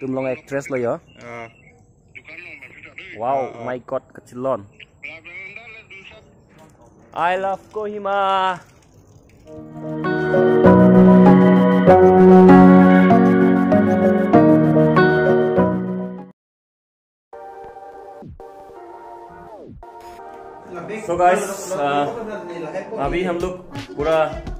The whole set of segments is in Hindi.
Tumlong actress lo ya. Ah. Wow, my god, kecilon. I love Kohima. So guys, uh, अभी हम लोग पूरा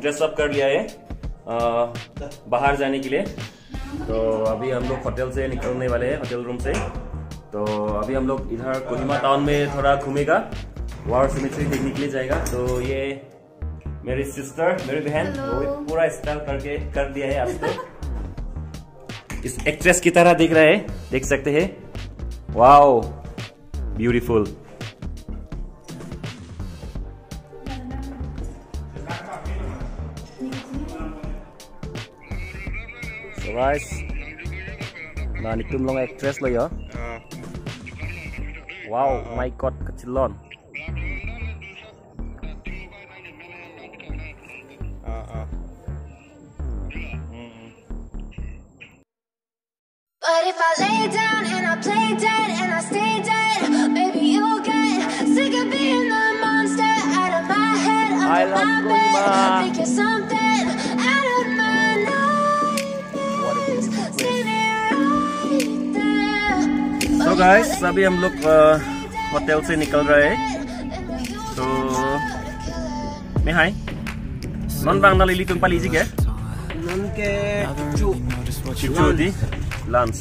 ड्रेसअप कर लिया है uh, बाहर जाने के लिए तो अभी हम लोग होटल से निकलने वाले हैं होटल रूम से। तो अभी हम लोग इधर कोहिमा टाउन में थोड़ा घूमेगा वार सिमेट्री देखने के लिए जाएगा। तो ये मेरी सिस्टर मेरी बहन वो पूरा स्टाइल करके कर दिया है आज तो। इस एक्ट्रेस की तरह दिख रहा है देख सकते हैं। Wow beautiful Guys, nah nitumlong actress lo ya. Ah. Wow, my god, kecilon. Ah, ah. But if I lay down and I play dead and I stay dead, maybe you'll get sick of being the monster out of my head, under my bed. Think you're something there. So guys, अभी हम लोग uh, होटल से निकल रहे हैं तो मैं हाय नॉन बांग ना लिली तुम पाली जी के Nun ke cu. चिचू दी लंच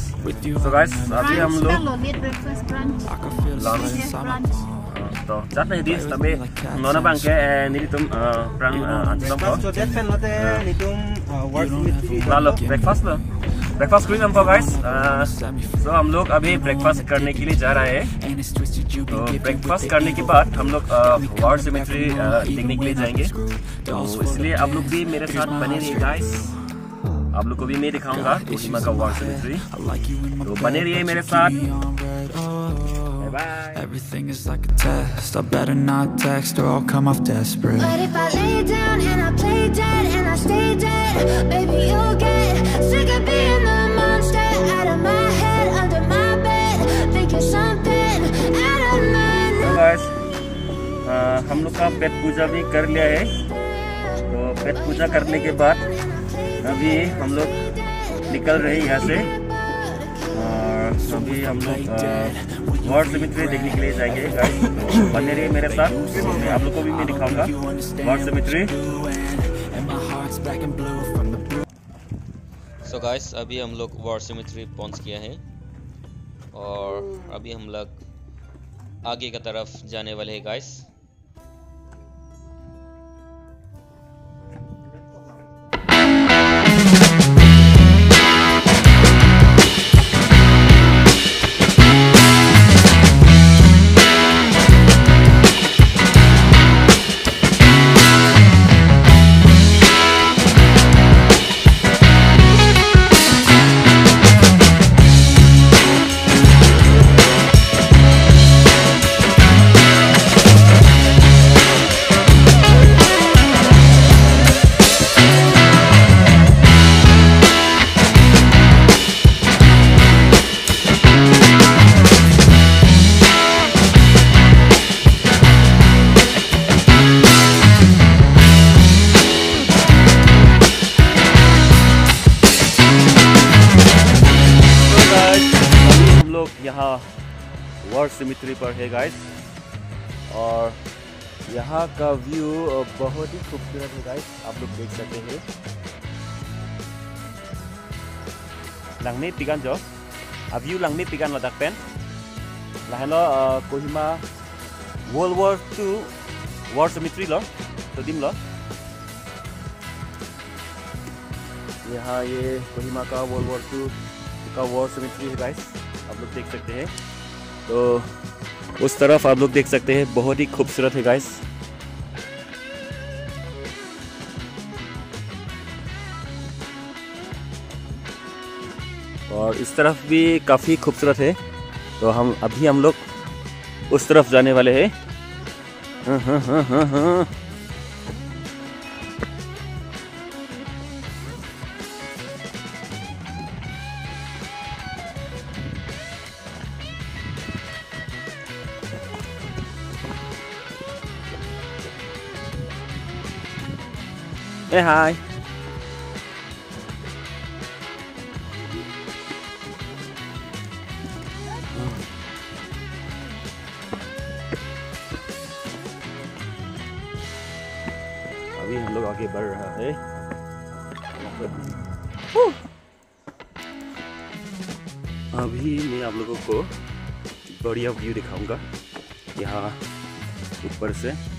So guys, अभी हम लोग Loaded breakfast brunch. lunch Yes, brunch. तो chat na di tapi nona bang ke eh, nili tum uh, prang uh, antam ko So that pen lote nitum uh, work with ला लो ब्रेकफास्ट लो ब्रेकफास्ट कर हमको गाइस सो हम लोग अभी ब्रेकफास्ट करने के लिए जा रहे हैं। तो ब्रेकफास्ट करने के बाद हम लोग वार सिमेट्री देखने के लिए जाएँगे। तो इसलिए आप लोग भी मेरे साथ बने रहिए गाइस आप लोग को भी मैं दिखाऊँगा का वार्ड सिमेट्री तो बने रहिए मेरे साथ। Bye Everything is like a test. I better not text or I'll come off desperate. But if I lay down and I play dead and I stay dead, maybe you'll get sick of being the monster out of my head, under my bed. Think you're something out of my तो गाइस हम लोग का पेट पूजा भी कर लिया है तो पेट पूजा करने के बाद अभी हम लोग निकल रहे हैं यहाँ से और अभी हम लोग वर्ल्ड सिमिट्री देखने के लिए जाएँगे गाइस तो बने रहिए मेरे साथ. मैं आप लोग को भी मैं दिखाऊँगा वर्ल्ड सिमिट्री. सो गाइस अभी हम लोग वॉर सिमेट्री पहुँच गया है और अभी हम लोग आगे की तरफ़ जाने वाले हैं गाइस वर्ल्ड सिमिट्री पर है गाइस और यहाँ का व्यू बहुत ही खूबसूरत है गाइस आप लोग देख सकते हैं. langmi pigan jo a view langmi pigan la dak pen lahelo kohima world war 2 war cemetery lo तो dim यहाँ ये कोहिमा का वर्ल्ड वॉर टू का वॉर सेमेट्री है गाइस आप लोग देख सकते हैं. तो उस तरफ़ आप लोग देख सकते हैं, बहुत ही खूबसूरत है गाइस और इस तरफ़ भी काफ़ी खूबसूरत है तो हम, अभी हम लोग उस तरफ़ जाने वाले हैं। हाँ हाँ हाँ हाँ हाँ। ए हाय अभी हम लोग आगे बढ़ रहा है। अभी मैं आप लोगों को बढ़िया व्यू दिखाऊँगा। यहाँ ऊपर से।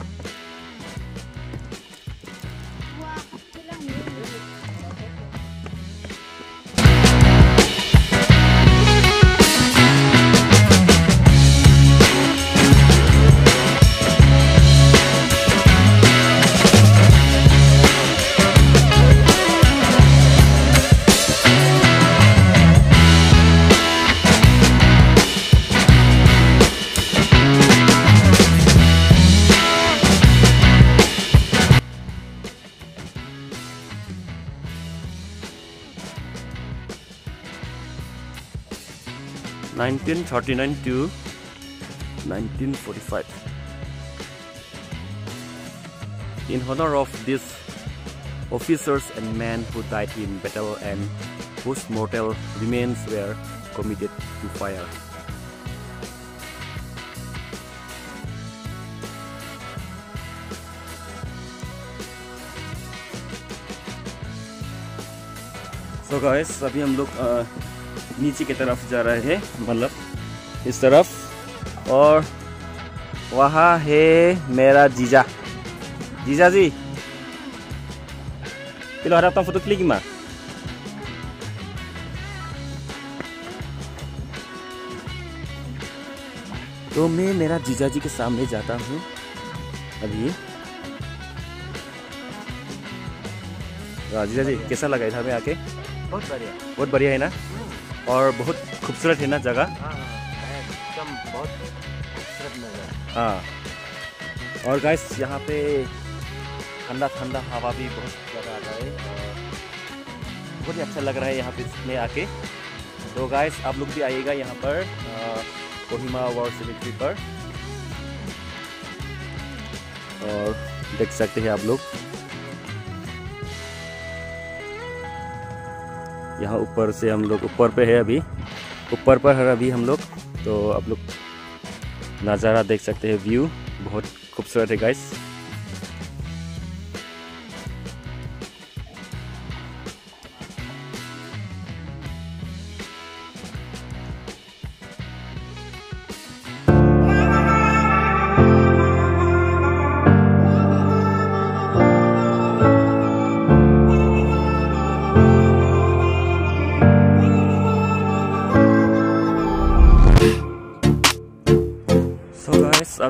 Nineteen thirty nine to nineteen forty five In honor of these officers and men who died in battle and whose mortal remains were committed to fire. So guys, अभी हम लोग अ, नीचे की तरफ जा रहे हैं मतलब इस तरफ़। और वहाँ है मेरा जीजा। जीजा जी। Pilo harap tang foto klik ma. तो मैं मेरा जीजा जी के सामने जाता हूँ। अभी हाँ, जीजा जी कैसा लगा इधर में आके? बहुत बढ़िया। बहुत बढ़िया है ना? और बहुत खूबसूरत है ना जगह? हाँ। और गाइस यहाँ पे ठंडा ठंडा हवा भी बहुत ज़्यादा आता है बहुत ही अच्छा लग रहा है यहाँ पे आके। तो गाइस आप लोग भी आइएगा यहाँ पर कोहिमा वॉर सिमेट्री पर। और देख सकते हैं आप लोग। यहाँ ऊपर से हम लोग, ऊपर पे है अभी। ऊपर पर है अभी हम लोग तो आप लोग नज़ारा देख सकते हैं व्यू बहुत खूबसूरत है गाइस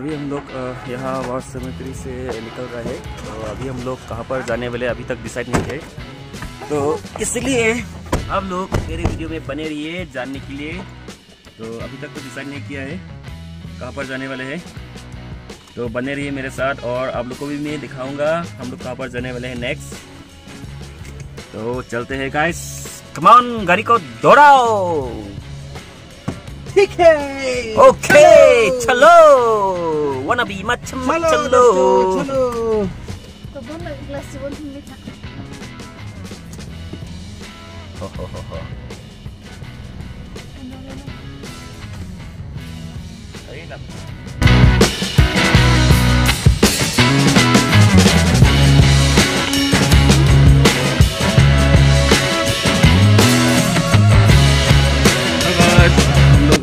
अभी हम लोग यहाँ वॉर सेमेट्री से निकल रहे हैं। तो अभी हम लोग कहाँ पर जाने वाले अभी तक डिसाइड नहीं किए। तो इसलिए आप लोग मेरे वीडियो में बने रहिए जानने के लिए। तो अभी तक तो डिसाइड नहीं किया है कहाँ पर जाने वाले हैं। तो बने रहिए मेरे साथ और आप लोग को भी मैं दिखाऊँगा हम लोग कहाँ पर जाने वाले हैं नेक्स्ट तो चलते हैं गाइस कमान गाड़ी को दौड़ाओ PK! Okay! Chalo! Wannabe matcha matcha lo! Chalo! Ho ho ho ho. Ayun na.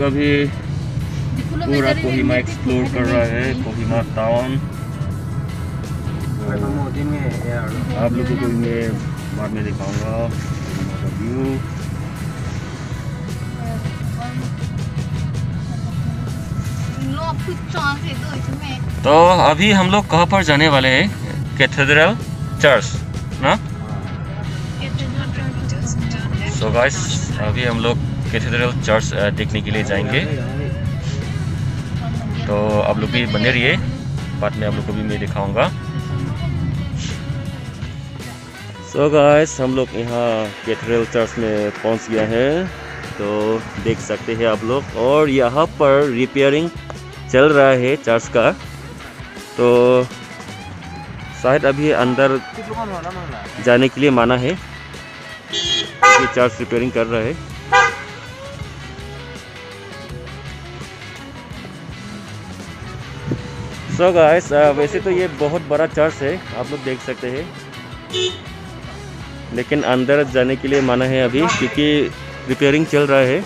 लोग अभी पूरा कोहिमा एक्सप्लोर कर रहा है कोहिमा टाउन आप लोगों को मैं बाद में दिखाऊँगा कोहिमा का व्यू. तो अभी हम लोग कहाँ पर जाने वाले हैं? कैथेड्रल चर्च ना? सो गाइस अभी हम लोग कैथेड्रल चर्च देखने के लिए जाएँगे। तो आप लोग भी बने रहिए। बाद में आप लोग को भी मैं दिखाऊँगा। सो गाइस हम लोग यहाँ कैथेड्रल चर्च में पहुँच गया है। तो देख सकते हैं आप लोग। और यहाँ पर रिपेयरिंग चल रहा है चर्च का। तो शायद अभी अंदर जाने के लिए माना है ये चर्च रिपेयरिंग कर रहा है। सो so गाइस वैसे तो ये बहुत बड़ा चर्च है, आप लोग देख सकते हैं। लेकिन अंदर जाने के लिए माना है अभी, क्योंकि रिपेयरिंग चल रहा है।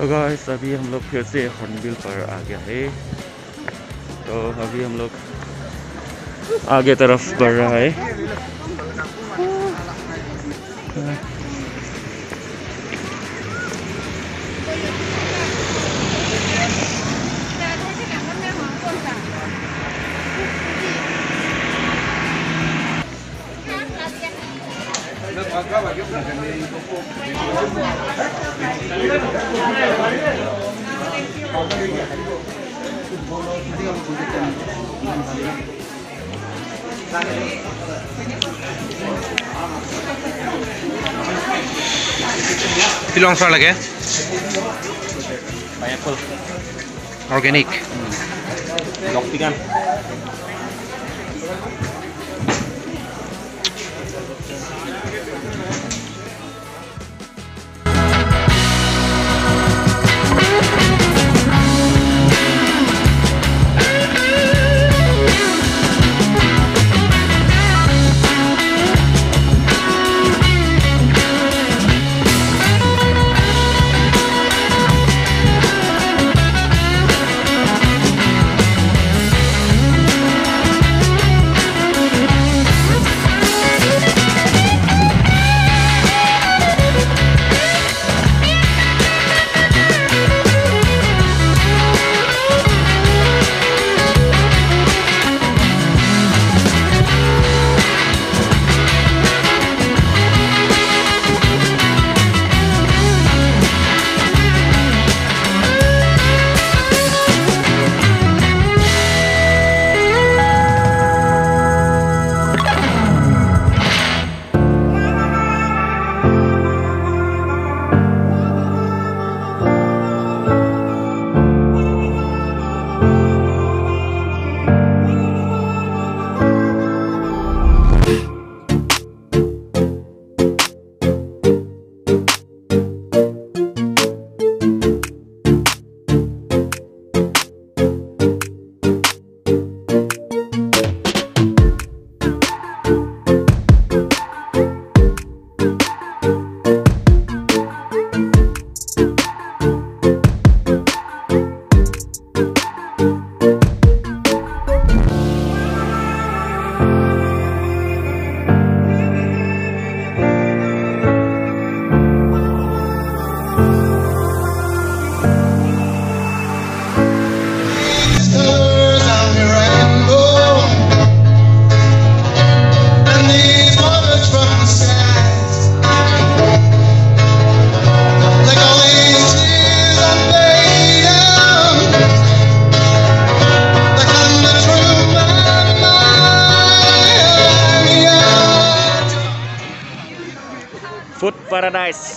तो गाइस अभी हम लोग फिर से हॉर्नबिल पर आ गया है। तो अभी हम लोग आगे तरफ़ बढ़ रहा है। Pilong long lagi ya? Pineapple. Organik. Hmm. kan? Paradise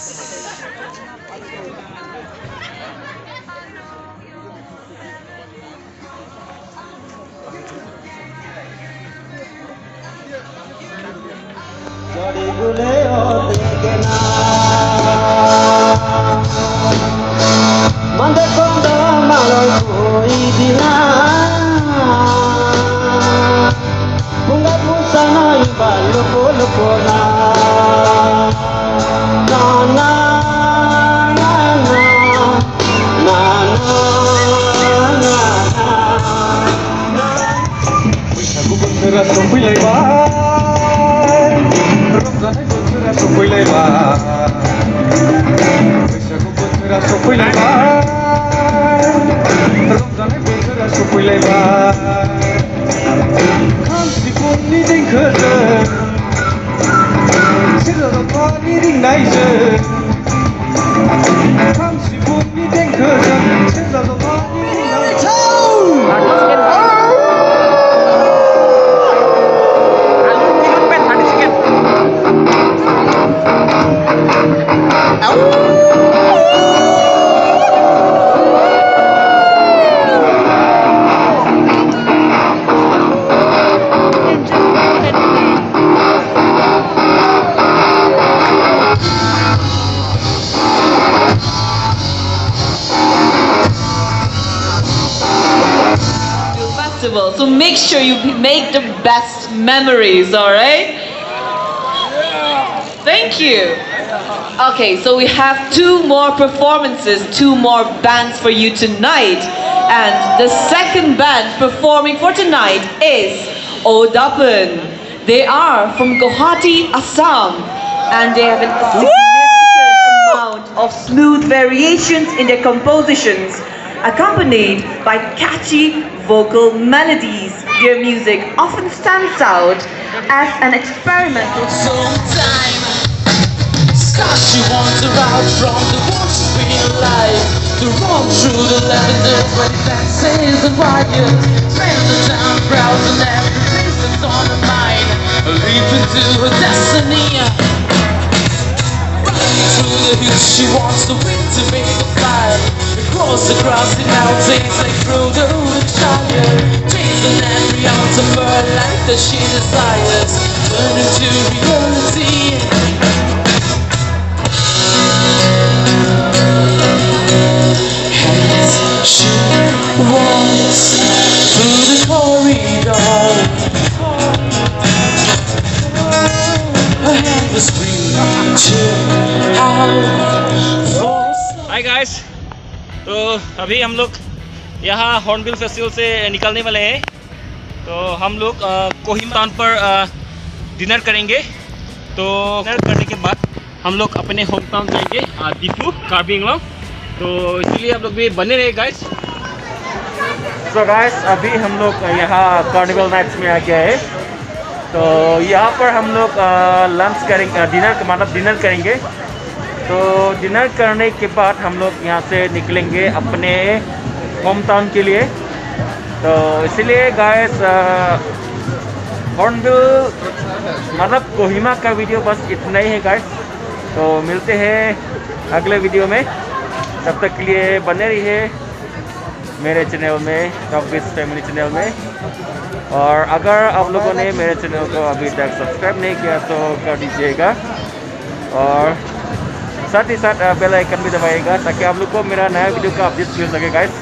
Boulevard Kansikonni din kırdım Sırada pani din neyse So make sure you make the best memories, alright? Thank you. Okay, so we have two more performances, two more bands for you tonight. And the second band performing for tonight is Odapan. They are from Guwahati, Assam. And they have a significant amount of smooth variations in their compositions, accompanied by catchy vocal melodies. Their music often stands out as an experimental she wants a ride from the To roam through the lavender fences and wires the time browsing every place that's on her mind Leap into her destiny she wants the wind to make her fly Across the grassy mountains like through the wood shire Chasing every ounce of her life that she desires. Turn into reality. As she walks through the hi guys तो अभी हम लोग यहाँ हॉर्नबिल फेस्टिवल से निकलने वाले हैं। तो हम लोग कोहिमा पर डिनर करेंगे। तो डिनर करने के बाद हम लोग अपने होम टाउन जाएँगे दीपू कार्बी आंगलॉन्ग तो इसलिए आप लोग भी बने रहे गाइस तो गाइस अभी हम लोग यहाँ कार्निवल नाइट्स में आ गया है। तो यहाँ पर हम लोग लंच करेंगे डिनर मतलब डिनर करेंगे। तो डिनर करने के बाद हम लोग यहाँ से निकलेंगे अपने होम टाउन के लिए। तो इसीलिए गाइस हॉर्नबिल मतलब कोहिमा का वीडियो बस इतना ही है गाइस तो मिलते हैं अगले वीडियो में। तब तक के लिए बने रहिए मेरे चैनल में टॉप फैमिली चैनल में। और अगर आप लोगों ने मेरे चैनल को अभी तक सब्सक्राइब नहीं किया तो कर दीजिएगा। और साथ ही साथ बेल आइकन भी दबाइएगा ताकि आप लोग को मेरा नया वीडियो का अपडेट मिल सके गाइस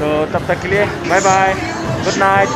तो तब तक के लिए बाय बाय गुड नाइट